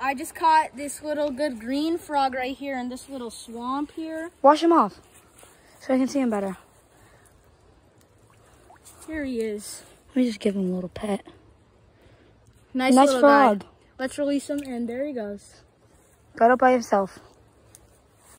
I just caught this little good green frog right here in this little swamp here. Wash him off so I can see him better. Here he is. Let me just give him a little pet. Nice, nice frog. Guy. Let's release him and there he goes. Got up by himself.